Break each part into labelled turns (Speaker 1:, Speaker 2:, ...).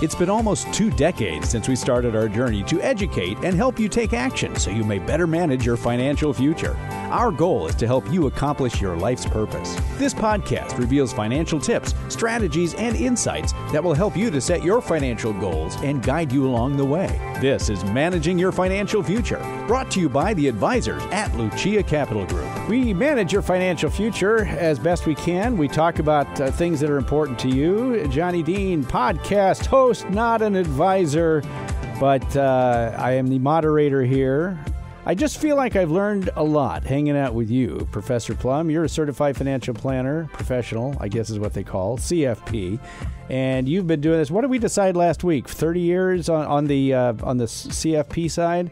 Speaker 1: It's been almost two decades since we started our journey to educate and help you take action so you may better manage your financial future. Our goal is to help you accomplish your life's purpose. This podcast reveals financial tips, strategies, and insights that will help you to set your financial goals and guide you along the way. This is Managing Your Financial Future, brought to you by the advisors at Lucia Capital Group. We manage your financial future as best we can. We talk about uh, things that are important to you. Johnny Dean, podcast host, not an advisor, but uh, I am the moderator here. I just feel like I've learned a lot hanging out with you, Professor Plum. You're a certified financial planner, professional, I guess is what they call CFP, and you've been doing this. What did we decide last week? Thirty years on, on the uh, on the CFP side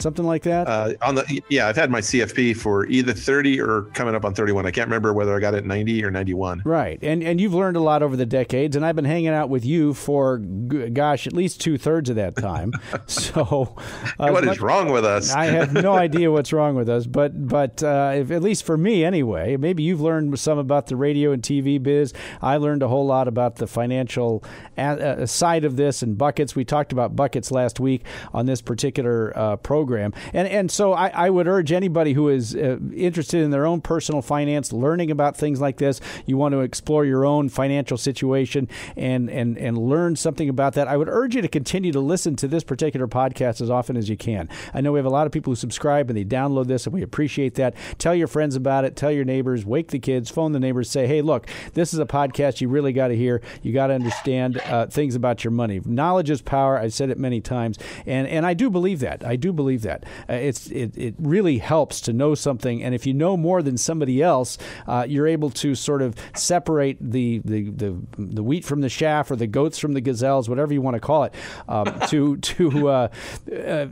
Speaker 1: something like that?
Speaker 2: Uh, on the yeah, I've had my CFP for either 30 or coming up on 31. I can't remember whether I got it 90 or 91.
Speaker 1: Right, and and you've learned a lot over the decades, and I've been hanging out with you for gosh, at least two thirds of that time. so,
Speaker 2: uh, what is wrong with us?
Speaker 1: I have no idea what's wrong with us, but but uh, if, at least for me anyway, maybe you've learned some about the radio and TV biz. I learned a whole lot about the financial uh, side of this and buckets. We talked about buckets last week on this particular uh, program program. And and so I, I would urge anybody who is uh, interested in their own personal finance, learning about things like this, you want to explore your own financial situation and and and learn something about that. I would urge you to continue to listen to this particular podcast as often as you can. I know we have a lot of people who subscribe and they download this, and we appreciate that. Tell your friends about it. Tell your neighbors. Wake the kids. Phone the neighbors. Say, hey, look, this is a podcast you really got to hear. You got to understand uh, things about your money. Knowledge is power. I've said it many times, and and I do believe that. I do believe believe that. Uh, it's it, it really helps to know something, and if you know more than somebody else, uh, you're able to sort of separate the, the the the wheat from the chaff or the goats from the gazelles, whatever you want to call it. Um, to to uh, uh,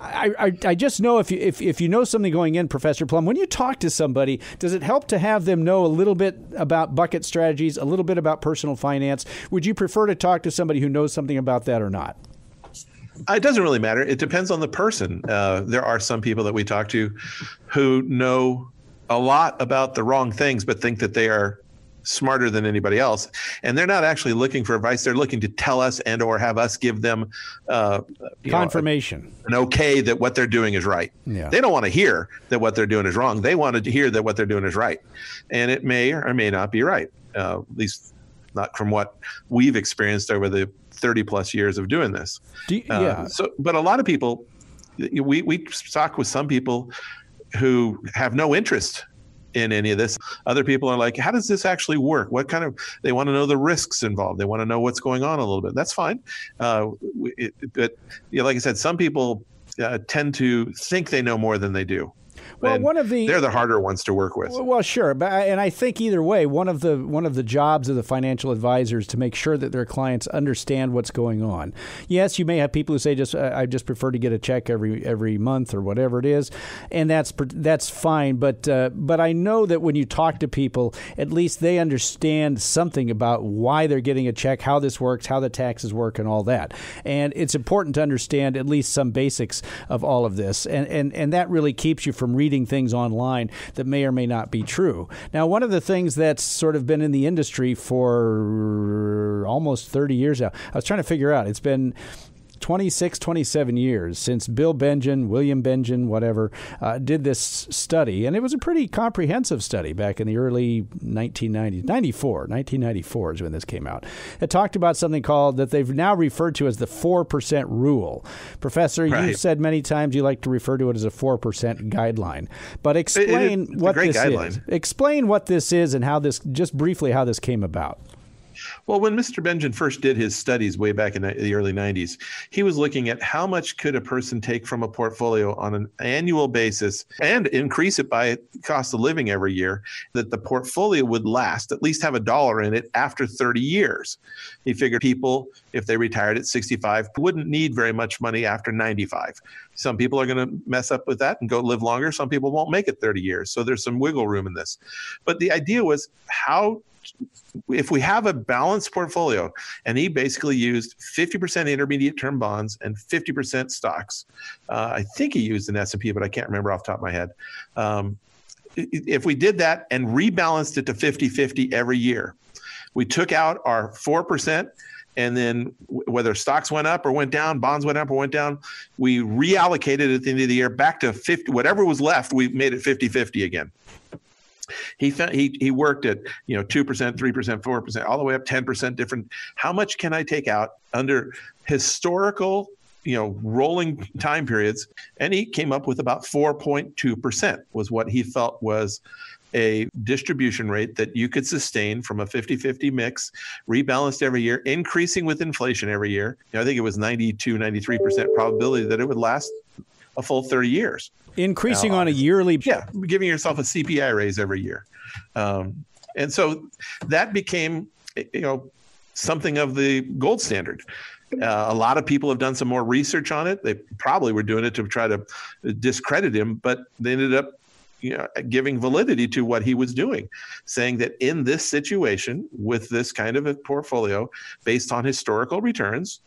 Speaker 1: I, I, I just know if you if, if you know something going in, Professor Plum, when you talk to somebody, does it help to have them know a little bit about bucket strategies, a little bit about personal finance? Would you prefer to talk to somebody who knows something about that or not?
Speaker 2: It doesn't really matter. It depends on the person. Uh, there are some people that we talk to who know a lot about the wrong things, but think that they are smarter than anybody else and they're not actually looking for advice they're looking to tell us and or have us give them uh,
Speaker 1: confirmation
Speaker 2: know, an okay that what they're doing is right yeah. they don't want to hear that what they're doing is wrong they want to hear that what they're doing is right and it may or may not be right uh, at least not from what we've experienced over the 30 plus years of doing this.
Speaker 1: You, uh, yeah. Uh,
Speaker 2: so, but a lot of people, we, we talk with some people who have no interest in any of this. Other people are like, how does this actually work? What kind of, they want to know the risks involved. They want to know what's going on a little bit. That's fine. Uh, it, but yeah, like I said, some people uh, tend to think they know more than they do.
Speaker 1: Well, and one of the
Speaker 2: they're the harder ones to work with.
Speaker 1: Well, sure, but and I think either way, one of the one of the jobs of the financial advisors is to make sure that their clients understand what's going on. Yes, you may have people who say just I just prefer to get a check every every month or whatever it is, and that's that's fine. But uh, but I know that when you talk to people, at least they understand something about why they're getting a check, how this works, how the taxes work, and all that. And it's important to understand at least some basics of all of this, and and and that really keeps you from reading things online that may or may not be true. Now, one of the things that's sort of been in the industry for almost 30 years now, I was trying to figure out, it's been 26, 27 years since Bill Bengen, William Bengen, whatever, uh, did this study. And it was a pretty comprehensive study back in the early 1990s. 94, 1994 is when this came out. It talked about something called that they've now referred to as the 4% rule. Professor, right. you've said many times you like to refer to it as a 4% guideline. But explain it, it, what this guideline. is. Explain what this is and how this, just briefly, how this came about.
Speaker 2: Well, when Mr. Bengen first did his studies way back in the early 90s, he was looking at how much could a person take from a portfolio on an annual basis and increase it by cost of living every year that the portfolio would last, at least have a dollar in it after 30 years. He figured people, if they retired at 65, wouldn't need very much money after 95. Some people are going to mess up with that and go live longer. Some people won't make it 30 years. So there's some wiggle room in this. But the idea was how if we have a balanced portfolio and he basically used 50% intermediate term bonds and 50% stocks uh, i think he used an s&p but i can't remember off the top of my head um, if we did that and rebalanced it to 50-50 every year we took out our 4% and then whether stocks went up or went down, bonds went up or went down, we reallocated at the end of the year back to 50, whatever was left, we made it 50 50 again. He, found, he he worked at you know two percent, three percent, four percent, all the way up ten percent different. How much can I take out under historical you know rolling time periods? And he came up with about four point two percent was what he felt was a distribution rate that you could sustain from a 50-50 mix rebalanced every year increasing with inflation every year you know, i think it was 92 93% probability that it would last a full 30 years.
Speaker 1: Increasing on a yearly
Speaker 2: yeah giving yourself a cpi raise every year. Um, and so that became you know something of the gold standard. Uh, a lot of people have done some more research on it. They probably were doing it to try to discredit him, but they ended up you know, giving validity to what he was doing, saying that in this situation with this kind of a portfolio based on historical returns,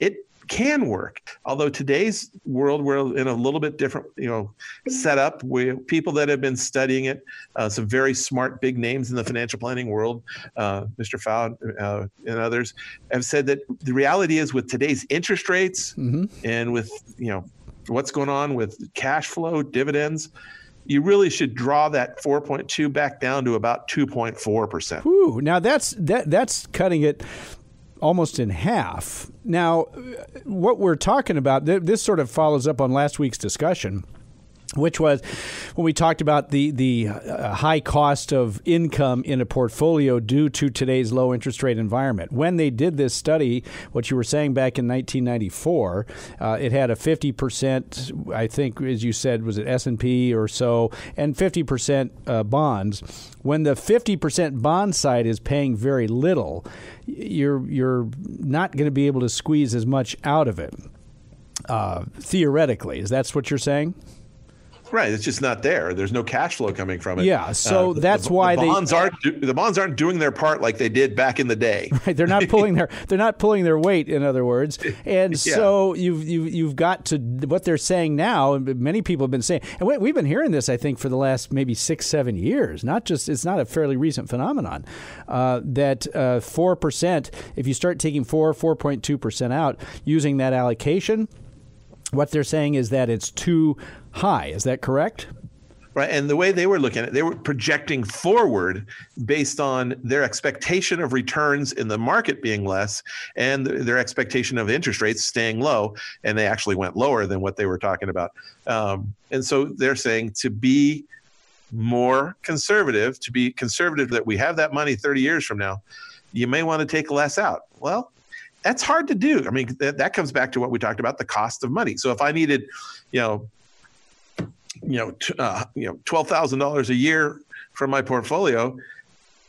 Speaker 2: it can work. Although today's world, we're in a little bit different, you know, setup. We people that have been studying it, uh, some very smart big names in the financial planning world, uh, Mr. Pfau uh, and others, have said that the reality is with today's interest rates mm-hmm. and with you know what's going on with cash flow, dividends you really should draw that 4.2 back down to about 2.4%.
Speaker 1: Ooh, now that's that that's cutting it almost in half. Now, what we're talking about, this sort of follows up on last week's discussion which was when we talked about the the uh, high cost of income in a portfolio due to today's low interest rate environment. When they did this study, what you were saying back in 1994, uh, it had a 50 percent, I think, as you said, was it S and P or so, and 50 percent uh, bonds. When the 50 percent bond side is paying very little, you're you're not going to be able to squeeze as much out of it. Uh, theoretically, is that what you're saying?
Speaker 2: Right, it's just not there. There's no cash flow coming from it.
Speaker 1: Yeah, so uh, that's the, why
Speaker 2: the bonds they, aren't do, the bonds aren't doing their part like they did back in the day.
Speaker 1: Right, they're not pulling their they're not pulling their weight. In other words, and yeah. so you've you've you've got to what they're saying now. And many people have been saying, and we, have been hearing this, I think, for the last maybe six seven years. Not just it's not a fairly recent phenomenon uh, that uh, four percent. If you start taking four four point two percent out using that allocation what they're saying is that it's too high. Is that correct?
Speaker 2: Right. And the way they were looking at it, they were projecting forward based on their expectation of returns in the market being less and their expectation of interest rates staying low. And they actually went lower than what they were talking about. Um, and so they're saying to be more conservative, to be conservative that we have that money 30 years from now, you may want to take less out. Well, that's hard to do. I mean, that, that comes back to what we talked about the cost of money. So if I needed, you know, you know, t- uh, you know, twelve thousand dollars a year from my portfolio.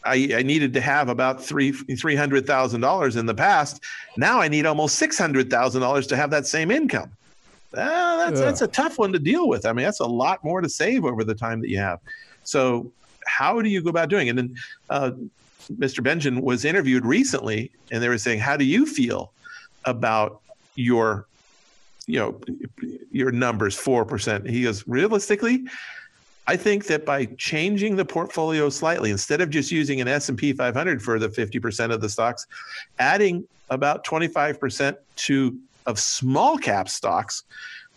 Speaker 2: I, I needed to have about three three hundred thousand dollars in the past. Now I need almost six hundred thousand dollars to have that same income. Uh, that's yeah. that's a tough one to deal with. I mean, that's a lot more to save over the time that you have. So, how do you go about doing it? And then, uh, Mr. Benjamin was interviewed recently, and they were saying, "How do you feel about your you know your numbers 4% he goes realistically i think that by changing the portfolio slightly instead of just using an s&p 500 for the 50% of the stocks adding about 25% to of small cap stocks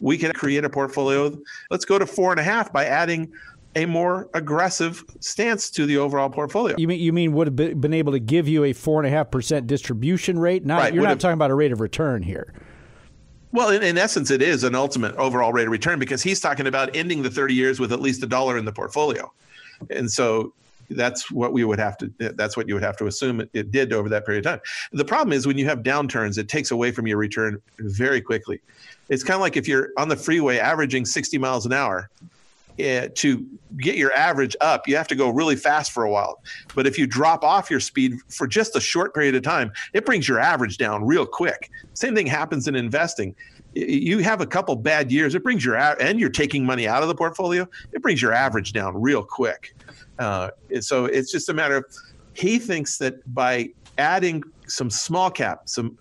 Speaker 2: we can create a portfolio let's go to four and a half by adding a more aggressive stance to the overall portfolio.
Speaker 1: You mean you mean would have been able to give you a four and a half percent distribution rate? Not right, you're not have, talking about a rate of return here.
Speaker 2: Well, in, in, essence, it is an ultimate overall rate of return because he's talking about ending the 30 years with at least a dollar in the portfolio. And so that's what we would have to that's what you would have to assume it, it, did over that period of time the problem is when you have downturns it takes away from your return very quickly it's kind of like if you're on the freeway averaging 60 miles an hour uh, to get your average up, you have to go really fast for a while. But if you drop off your speed for just a short period of time, it brings your average down real quick. Same thing happens in investing. You have a couple bad years, it brings your and you're taking money out of the portfolio. It brings your average down real quick. Uh, so it's just a matter of he thinks that by adding some small cap, some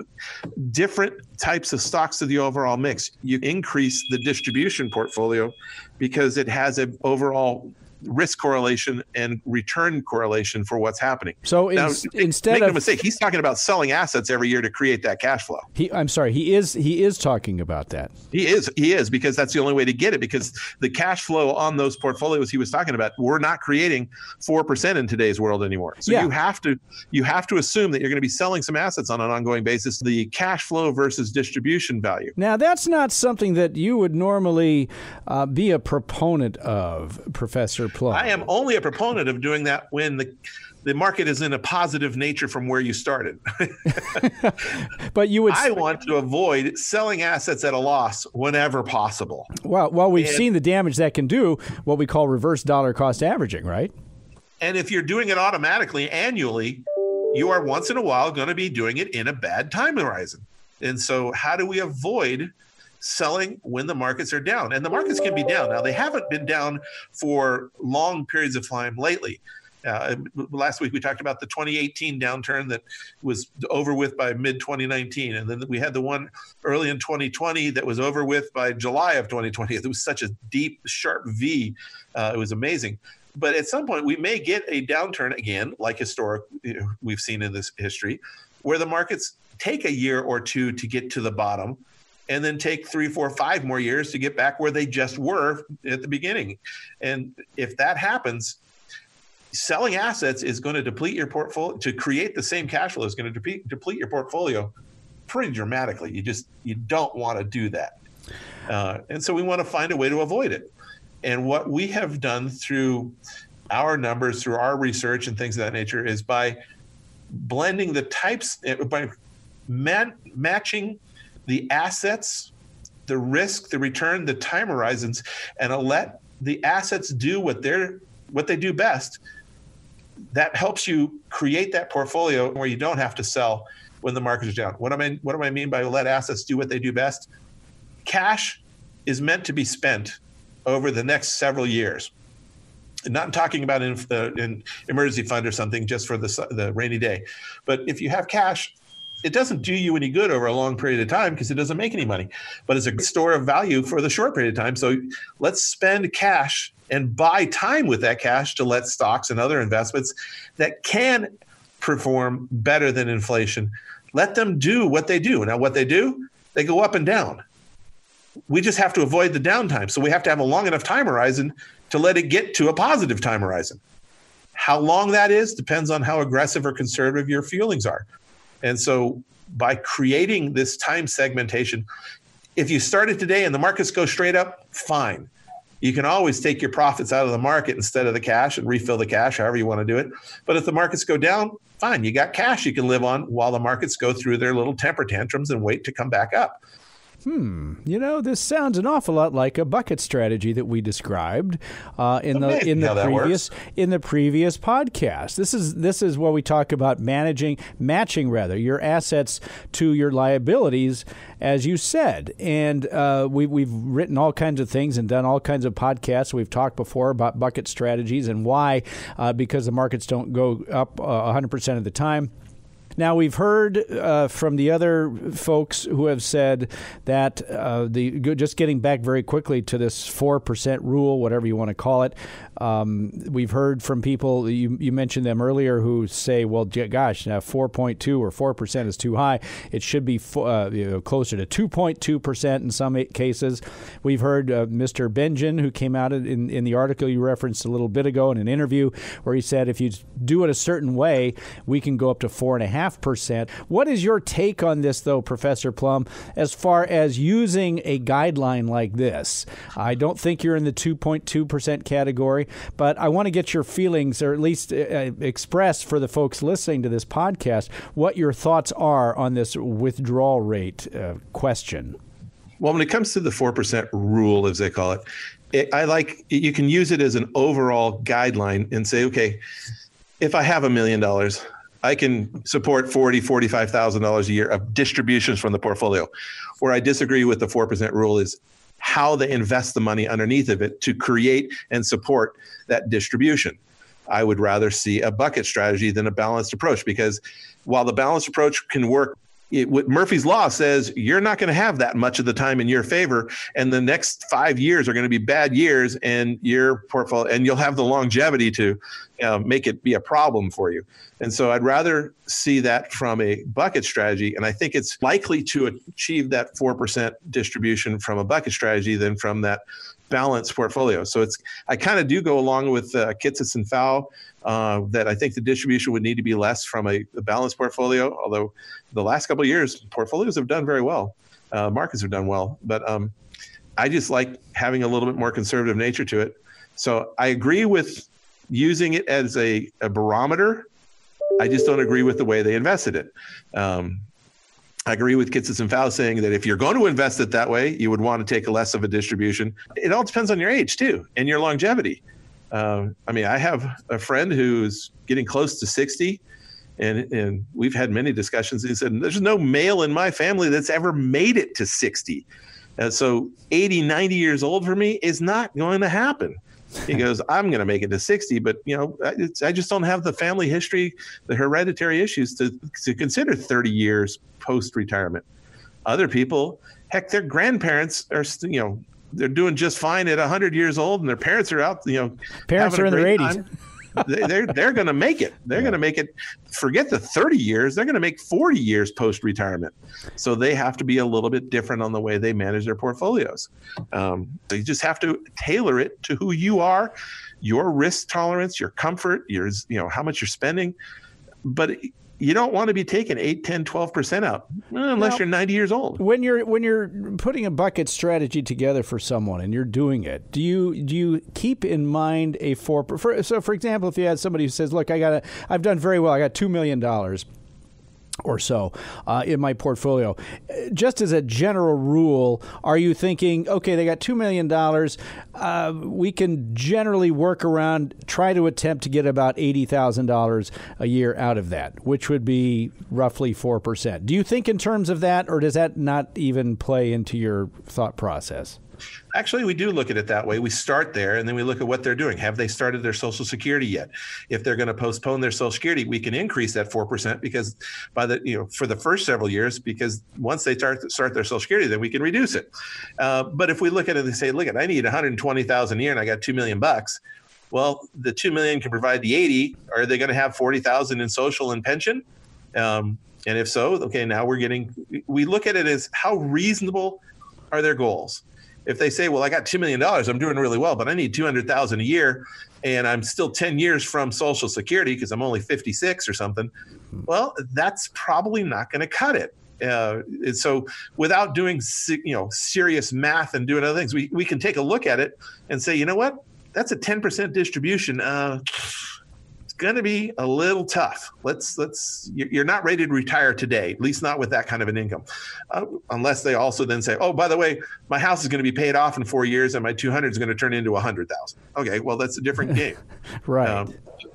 Speaker 2: different types of stocks to the overall mix, you increase the distribution portfolio because it has an overall risk correlation and return correlation for what's happening.
Speaker 1: So now, instead
Speaker 2: make
Speaker 1: of
Speaker 2: no mistake, he's talking about selling assets every year to create that cash flow.
Speaker 1: He, I'm sorry, he is he is talking about that.
Speaker 2: He is he is because that's the only way to get it because the cash flow on those portfolios he was talking about we're not creating four percent in today's world anymore. So yeah. you have to you have to assume that you're going to be selling some assets on an ongoing basis. The cash flow versus distribution value.
Speaker 1: Now that's not something that you would normally uh, be a proponent of, Professor
Speaker 2: I am only a proponent of doing that when the the market is in a positive nature from where you started.
Speaker 1: but you would.
Speaker 2: I want to avoid selling assets at a loss whenever possible.
Speaker 1: Well, well, we've and, seen the damage that can do. What we call reverse dollar cost averaging, right?
Speaker 2: And if you're doing it automatically annually, you are once in a while going to be doing it in a bad time horizon. And so, how do we avoid selling when the markets are down? And the markets can be down. Now, they haven't been down for long periods of time lately. Uh, last week we talked about the 2018 downturn that was over with by mid 2019, and then we had the one early in 2020 that was over with by July of 2020. It was such a deep, sharp V. Uh, it was amazing. But at some point, we may get a downturn again, like historic we've seen in this history, where the markets take a year or two to get to the bottom and then take three, four, five more years to get back where they just were at the beginning. And if that happens, selling assets is going to deplete your portfolio to create the same cash flow is going to deplete, deplete your portfolio pretty dramatically. You just you don't want to do that, uh, and so we want to find a way to avoid it. And what we have done through our numbers, through our research and things of that nature, is by blending the types eh, by man, matching the assets, the risk, the return, the time horizons, and let the assets do what they're what they do best that helps you create that portfolio where you don't have to sell when the market is down. What am I what do I mean by let assets do what they do best? Cash is meant to be spent over the next several years. not talking about an uh, in emergency fund or something just for the, the rainy day. But if you have cash, it doesn't do you any good over a long period of time because it doesn't make any money. But it's a store of value for the short period of time. So let's spend cash and buy time with that cash to let stocks and other investments that can perform better than inflation. Let them do what they do. Now, what they do, they go up and down. We just have to avoid the downtime. So we have to have a long enough time horizon to let it get to a positive time horizon. How long that is depends on how aggressive or conservative your feelings are. And so by creating this time segmentation, if you started today and the markets go straight up, fine. You can always take your profits out of the market instead of the cash and refill the cash, however you want to do it. But if the markets go down, fine, you got cash you can live on while the markets go through their little temper tantrums and wait to come back up
Speaker 1: hmm, you know, this sounds an awful lot like a bucket strategy that we described uh, in the in the previous in the previous podcast. This is this is what we talk about managing, matching rather your assets to your liabilities, as you said. And uh, we we've written all kinds of things and done all kinds of podcasts. We've talked before about bucket strategies and why, uh, because the markets don't go up 100 uh, percent of the time. Now we've heard uh, from the other folks who have said that uh, the just getting back very quickly to this four percent rule, whatever you want to call it. Um, we've heard from people you, you mentioned them earlier who say, "Well, gosh, now four point two or four percent is too high. It should be uh, you know, closer to two point two percent in some cases." We've heard uh, Mr. Benjamin, who came out in in the article you referenced a little bit ago in an interview, where he said, "If you do it a certain way, we can go up to four and a half." 2.5%. What is your take on this, though, Professor Plum, as far as using a guideline like this? I don't think you're in the 2.2% category, but I want to get your feelings, or at least uh, uh, express for the folks listening to this podcast, what your thoughts are on this withdrawal rate uh, question.
Speaker 2: Well, when it comes to the 4% rule, as they call it, it, I like you can use it as an overall guideline and say, okay, if I have a million dollars, I can support forty, forty-five thousand dollars a year of distributions from the portfolio. Where I disagree with the four percent rule is how they invest the money underneath of it to create and support that distribution. I would rather see a bucket strategy than a balanced approach because while the balanced approach can work it, what Murphy's law says you're not going to have that much of the time in your favor, and the next five years are going to be bad years, and your portfolio, and you'll have the longevity to uh, make it be a problem for you. And so, I'd rather see that from a bucket strategy, and I think it's likely to achieve that four percent distribution from a bucket strategy than from that balanced portfolio. So it's I kind of do go along with uh, Kitces and Pfau uh, that I think the distribution would need to be less from a, a balanced portfolio. Although the last couple of years, portfolios have done very well, uh, markets have done well, but um, I just like having a little bit more conservative nature to it. So I agree with using it as a, a barometer. I just don't agree with the way they invested it. Um, I agree with Kitces and Pfau saying that if you're going to invest it that way, you would want to take less of a distribution. It all depends on your age too and your longevity. Uh, I mean, I have a friend who's getting close to 60, and, and we've had many discussions. He said, There's no male in my family that's ever made it to 60. And so 80, 90 years old for me is not going to happen. He goes, I'm going to make it to 60, but you know, I, I, just don't have the family history, the hereditary issues to, to consider 30 years post retirement. Other people, heck, their grandparents are, you know, they're doing just fine at 100 years old, and their parents are out. You know,
Speaker 1: parents are in their 80s.
Speaker 2: they, are they're, they're going to make it. They're yeah. going to make it. Forget the 30 years. They're going to make 40 years post retirement. So they have to be a little bit different on the way they manage their portfolios. Um, so you just have to tailor it to who you are, your risk tolerance, your comfort, your you know how much you're spending. But you don't want to be taking 8 10 12% out unless now, you're 90 years old.
Speaker 1: when you're when you're putting a bucket strategy together for someone and you're doing it do you do you keep in mind a four for, so for example if you had somebody who says look i got i've done very well. I got 2 million dollars or so uh, in my portfolio. Just as a general rule, are you thinking, okay, they got $2 million. Uh, we can generally work around, try to attempt to get about $80,000 a year out of that, which would be roughly 4%. Do you think in terms of that, or does that not even play into your thought process?
Speaker 2: Actually, we do look at it that way. We start there and then we look at what they're doing. Have they started their Social Security yet? If they're going to postpone their Social Security, we can increase that 4% because by the, you know, for the first several years, because once they start, start their Social Security, then we can reduce it. Uh, but if we look at it and say, look, at I need 120,000 a year and I got 2 million bucks. Well, the 2 million can provide the 80. Are they going to have 40,000 in social and pension? Um, and if so, okay, now we're getting, we look at it as how reasonable are their goals? If they say, well, I got $2 million, I'm doing really well, but I need 200,000 a year and I'm still 10 years from social security because I'm only 56 or something. Well, that's probably not going to cut it. Uh, so without doing, you know, serious math and doing other things, we, we can take a look at it and say, you know what, that's a 10% distribution. Uh, going to be a little tough. Let's let's you're not ready to retire today, at least not with that kind of an income, uh, unless they also then say, oh, by the way, my house is going to be paid off in four years, and my 200 is going to turn into a hundred thousand. Okay, well that's a different game,
Speaker 1: right? Um,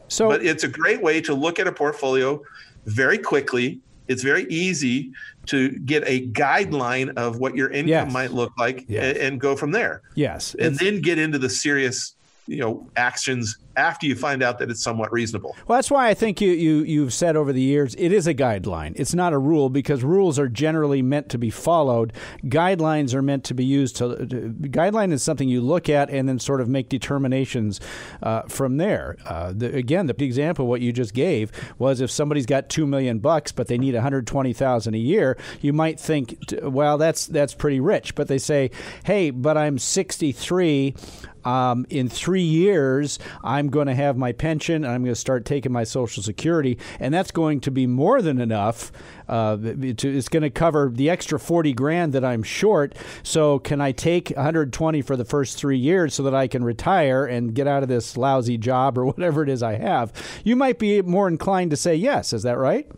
Speaker 2: so, but it's a great way to look at a portfolio very quickly. It's very easy to get a guideline of what your income yes. might look like yes. and, and, go from there.
Speaker 1: Yes,
Speaker 2: and then get into the serious you know actions after you find out that it's somewhat reasonable.
Speaker 1: Well, that's why I think you, you you've said over the years it is a guideline. It's not a rule because rules are generally meant to be followed. Guidelines are meant to be used to, to guideline is something you look at and then sort of make determinations uh, from there. Uh, the, again, the example what you just gave was if somebody's got two million bucks but they need one hundred twenty thousand a year, you might think, well, that's that's pretty rich. But they say, hey, but I'm sixty three. Um, in three years, I'm going to have my pension and I'm going to start taking my Social Security, and that's going to be more than enough. Uh, to, it's going to cover the extra 40 grand that I'm short. So, can I take 120 for the first three years so that I can retire and get out of this lousy job or whatever it is I have? You might be more inclined to say yes. Is that right?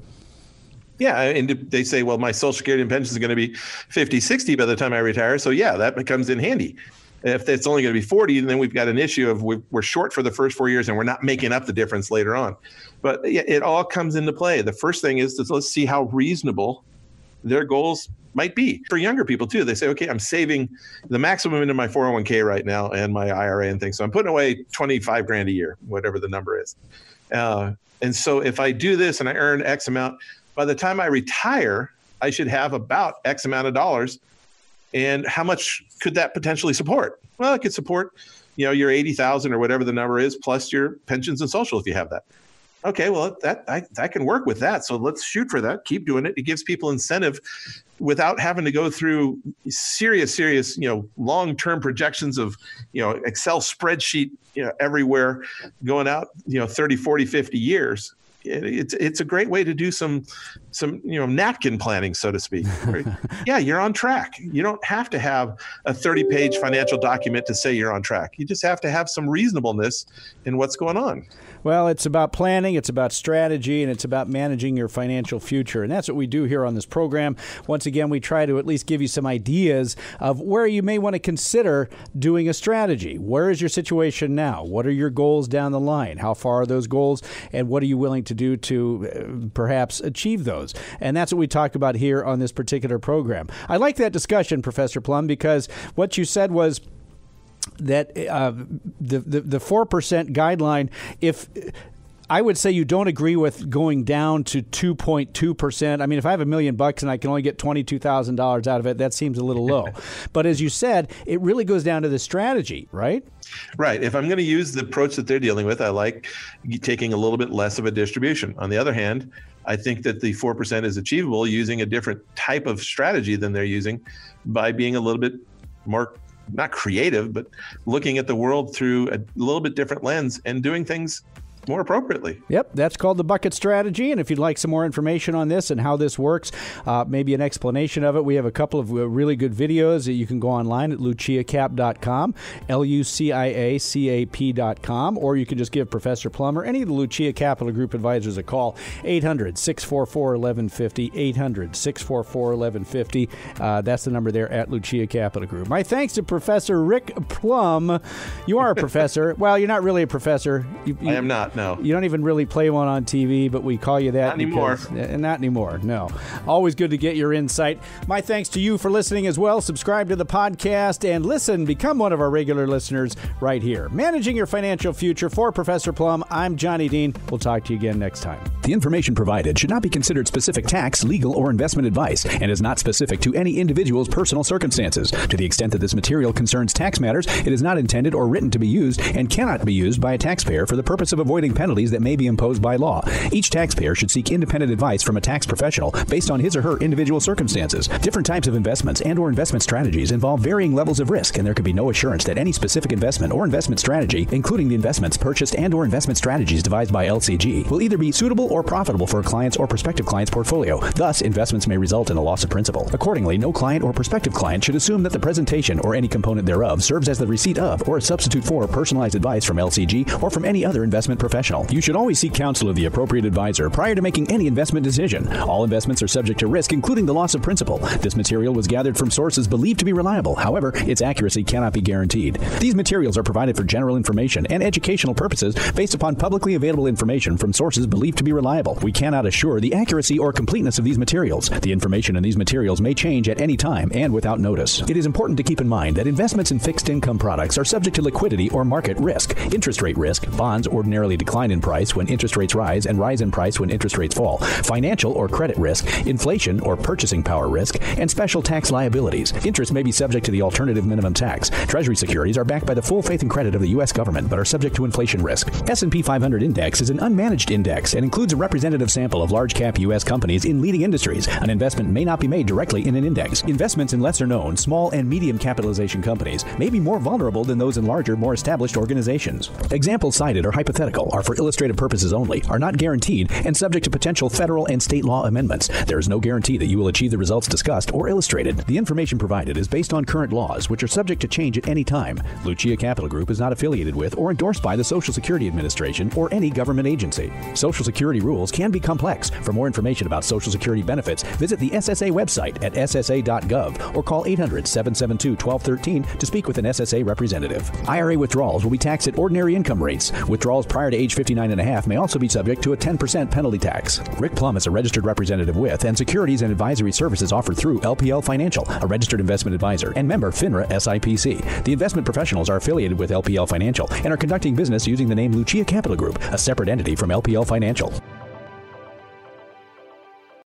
Speaker 2: Yeah, and they say, well, my Social Security and pension is going to be 50, 60 by the time I retire. So, yeah, that comes in handy. If it's only going to be 40, then we've got an issue of we're short for the first four years and we're not making up the difference later on. But it all comes into play. The first thing is to let's see how reasonable their goals might be for younger people too. They say, okay, I'm saving the maximum into my 401k right now and my IRA and things. So I'm putting away 25 grand a year, whatever the number is. Uh, and so if I do this and I earn X amount, by the time I retire, I should have about X amount of dollars. And how much could that potentially support? Well, it could support, you know, your 80,000 or whatever the number is, plus your pensions and social if you have that okay, well that I, I can work with that. So let's shoot for that. Keep doing it. It gives people incentive without having to go through serious, serious, you know, long-term projections of, you know, Excel spreadsheet, you know, everywhere going out, you know, 30, 40, 50 years it's it's a great way to do some some you know napkin planning so to speak yeah you're on track you don't have to have a 30 page financial document to say you're on track you just have to have some reasonableness in what's going on
Speaker 3: well, it's about planning, it's about strategy, and it's about managing your financial future. And that's what we do here on this program. Once again, we try to at least give you some ideas of where you may want to consider doing a strategy. Where is your situation now? What are your goals down the line? How far are those goals? And what are you willing to do to uh, perhaps achieve those? And that's what we talk about here on this particular program. I like that discussion, Professor Plum, because what you said was that uh, the the four percent guideline, if I would say you don't agree with going down to 2.2%. I mean, if I have a million bucks and I can only get $22,000 out of it, that seems a little low. but as you said, it really goes down to the strategy, right?
Speaker 2: Right. If I'm going to use the approach that they're dealing with, I like taking a little bit less of a distribution. On the other hand, I think that the 4% is achievable using a different type of strategy than they're using by being a little bit more not creative, but looking at the world through a little bit different lens and doing things more appropriately.
Speaker 3: Yep, that's called the bucket strategy. And if you'd like some more information on this and how this works, uh, maybe an explanation of it, we have a couple of uh, really good videos that you can go online at luciacap.com, L U C I A C A P.com, or you can just give Professor Plum or, any of the Lucia Capital Group advisors, a call 800 644 1150. 800 644 1150. Uh, that's the number there at Lucia Capital Group. My thanks to Professor Rick Plum. You are a professor. well, you're not really a professor. You,
Speaker 2: you, I am not no.
Speaker 3: You don't even really play one on TV, but we call you that.
Speaker 2: Not anymore.
Speaker 3: Because, uh, not anymore, no. Always good to get your insight. My thanks to you for listening as well. Subscribe to the podcast and listen, become one of our regular listeners right here. Managing your financial future for Professor Plum, I'm Johnny Dean. We'll talk to you again next time.
Speaker 1: The information provided should not be considered specific tax, legal, or investment advice and is not specific to any individual's personal circumstances. To the extent that this material concerns tax matters, it is not intended or written to be used and cannot be used by a taxpayer for the purpose of avoiding penalties that may be imposed by law. Each taxpayer should seek independent advice from a tax professional based on his or her individual circumstances. Different types of investments and or investment strategies involve varying levels of risk, and there can be no assurance that any specific investment or investment strategy, including the investments purchased and or investment strategies devised by LCG, will either be suitable or profitable for a client's or prospective client's portfolio. Thus, investments may result in a loss of principal. Accordingly, no client or prospective client should assume that the presentation or any component thereof serves as the receipt of or a substitute for personalized advice from LCG or from any other investment professional professional. You should always seek counsel of the appropriate advisor prior to making any investment decision. All investments are subject to risk, including the loss of principal. This material was gathered from sources believed to be reliable. However, its accuracy cannot be guaranteed. These materials are provided for general information and educational purposes based upon publicly available information from sources believed to be reliable. We cannot assure the accuracy or completeness of these materials. The information in these materials may change at any time and without notice. It is important to keep in mind that investments in fixed income products are subject to liquidity or market risk, interest rate risk, bonds ordinarily decline in price when interest rates rise and rise in price when interest rates fall, financial or credit risk, inflation or purchasing power risk, and special tax liabilities. Interest may be subject to the alternative minimum tax. Treasury securities are backed by the full faith and credit of the U.S. government but are subject to inflation risk. S&P 500 index is an unmanaged index and includes a representative sample of large cap U.S. companies in leading industries. An investment may not be made directly in an index. Investments in lesser known, small and medium capitalization companies may be more vulnerable than those in larger, more established organizations. Examples cited are hypothetical are for illustrative purposes only, are not guaranteed, and subject to potential federal and state law amendments. There is no guarantee that you will achieve the results discussed or illustrated. The information provided is based on current laws, which are subject to change at any time. Lucia Capital Group is not affiliated with or endorsed by the Social Security Administration or any government agency. Social Security rules can be complex. For more information about Social Security benefits, visit the SSA website at ssa.gov or call 800 772 1213 to speak with an SSA representative. IRA withdrawals will be taxed at ordinary income rates. Withdrawals prior to age 59 and a half may also be subject to a 10% penalty tax. Rick Plum is a registered representative with and securities and advisory services offered through LPL Financial, a registered investment advisor and member FINRA SIPC. The investment professionals are affiliated with LPL Financial and are conducting business using the name Lucia Capital Group, a separate entity from LPL Financial.